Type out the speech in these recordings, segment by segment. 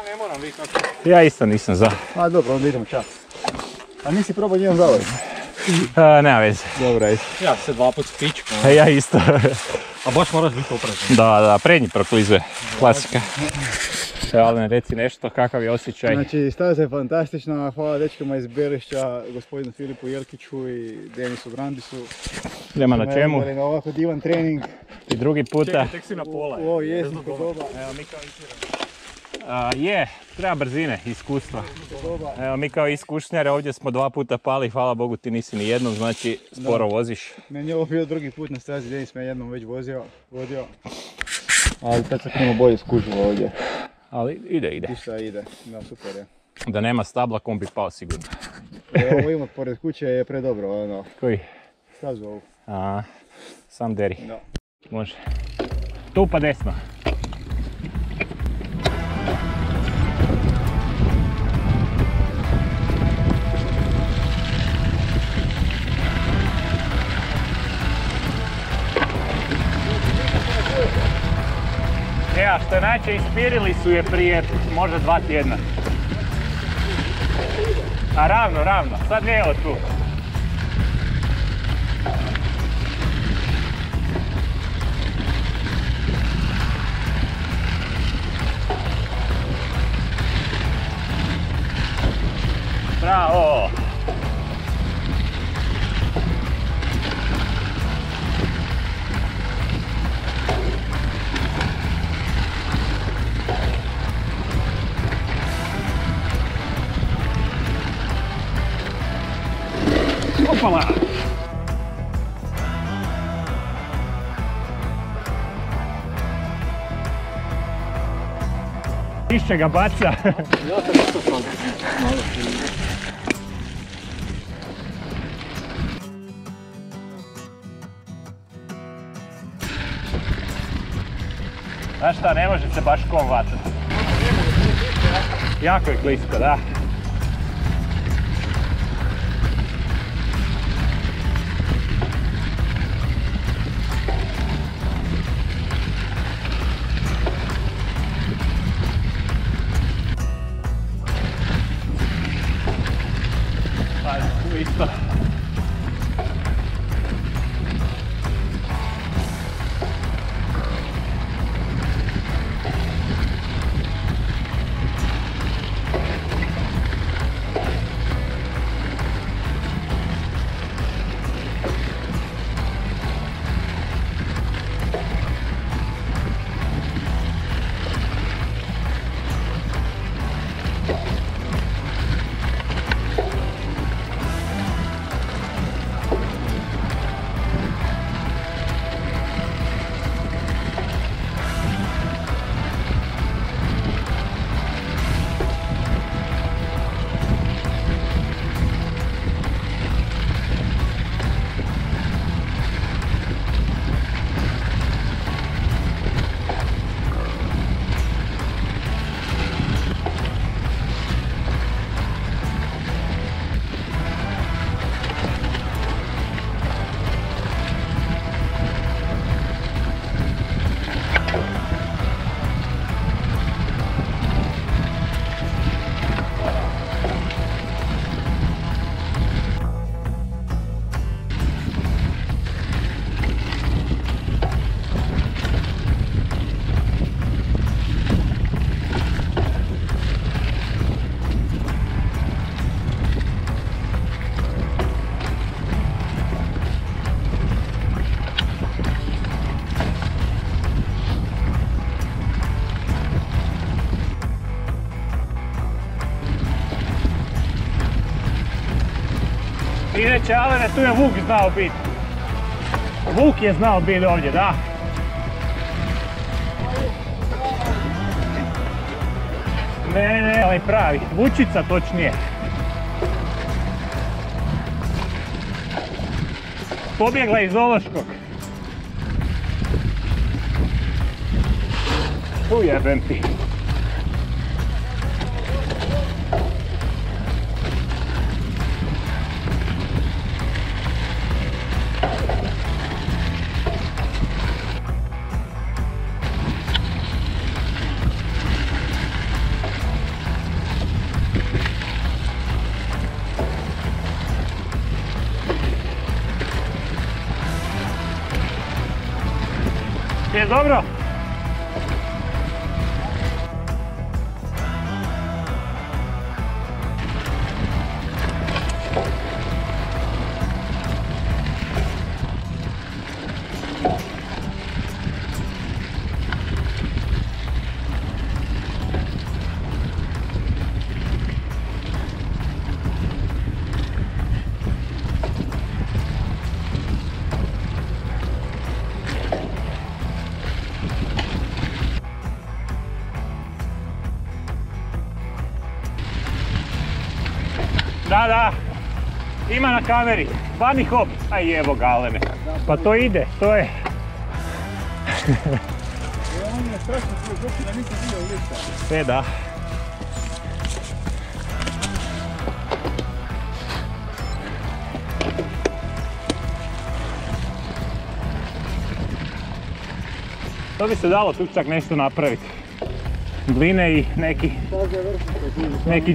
Ja ne moram, vi kako. Ja isto nisam za. A dobro, onda idemo čas. A nisi probao njen zavoj? A, nema veze. Dobro, ajde. Ja se dva put spičkam. A ja isto. A baš moraš biti oprezan. da, da, prednji proklizuje. Klasika. Evo, Alen, reci nešto, kakav je osjećaj? Znači, staza je fantastična, hvala dečkama iz Belišća, gospodinu Filipu Jelkiću i Denisu Brandisu. Nema na čemu. Na ovako divan trening. I drugi puta. Tek si na pola. U ovo jesno doba. Evo, mi kao A, je, treba brzine, iskustva. Evo, mi kao iskušnjare ovdje smo dva puta pali, hvala Bogu ti nisi ni jednom, znači sporo voziš. Meni je ovo bio drugi put na stazi, Denis me jednom već vozio, vodio. Ali tad sam puno bolje skužilo ovdje. Ali ide, ide. Ništa ide, da super je. Da nema stabla, kom bi pao sigurno. E, ovo imat pored kuće je predobro, ono, Koji? stazu ovu. A, sam deri. Da. Može. Tu pa desno. Što ispirili su je prije možda dva tjedna. A ravno, ravno, sad lijevo tu. Bravo! Opala! Više ga baca. Znaš šta, ne može se baš kom vatati. Jako je klisko, da. Ajde, tu isto. Inače, Alene, tu je Vuk znao biti. Vuk je znao biti ovdje, da. Ne, ne, ovaj pravi. Vučica točnije. Pobjegla iz Ološkog. Tu ti. Je Da, da. Ima na kameri. Bunny hop. Aj evo galene. Pa to ide, to je. Svoj župi da. E da. To bi se dalo tu čak nešto napraviti. Gline i neki, Staza je vrhunska, tu je neki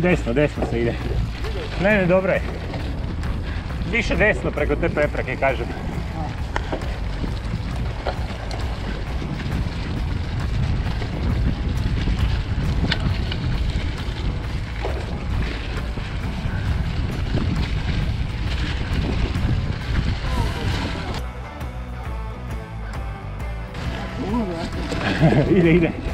Desno, desno se ide. Ne, ne, dobro je. Više desno preko te prepreke, kažem. ide, ide.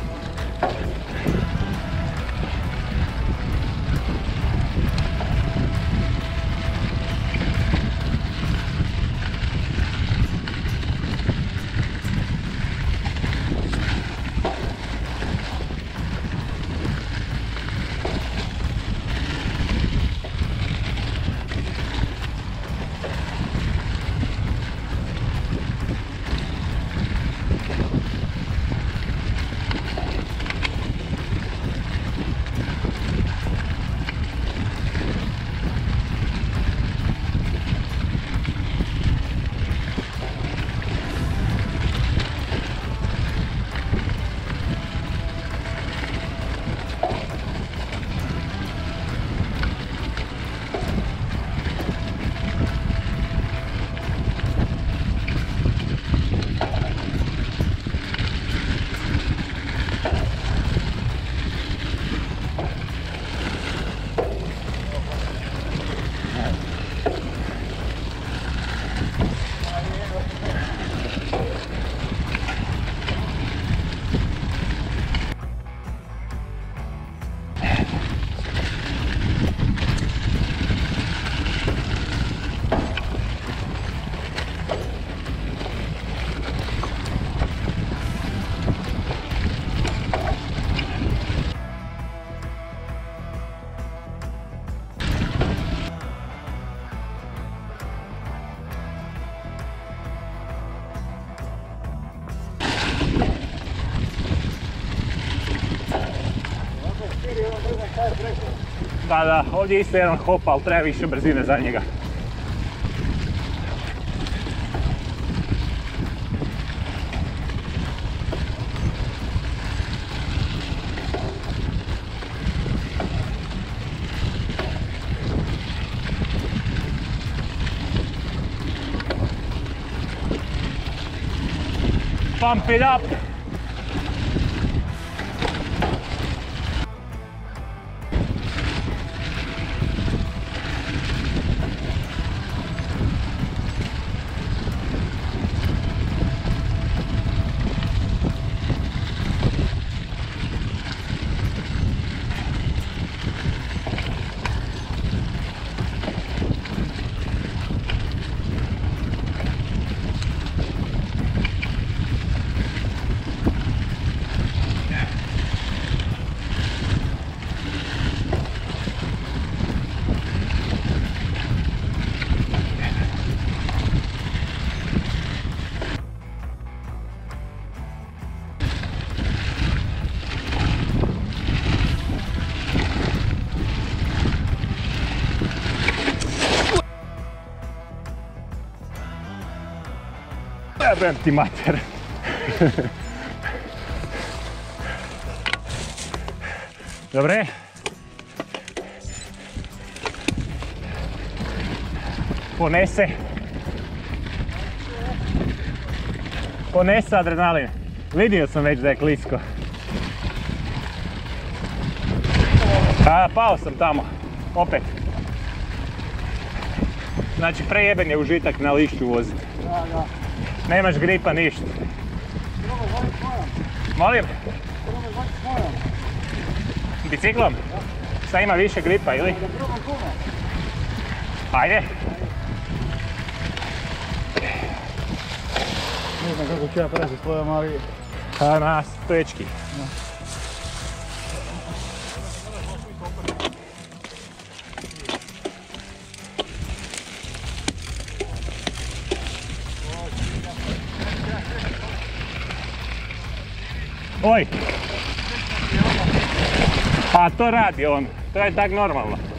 Da, da, ovdje je isto jedan hop, ali treba više brzine za njega. Pump it up! Jebem ti mater. Dobre. Ponese. Ponese adrenalin. Vidio sam već da je klisko. A, pao sam tamo. Opet. Znači prejeben je užitak na lišću voziti. Da, da. Nemaš gripa, ništa. Molim, biciklom? Šta ima više gripa ili? Ajde. Ne znam kako ću ja preći svojom, ali... A na stečki. Oj! A to radi on, to je tak normalno.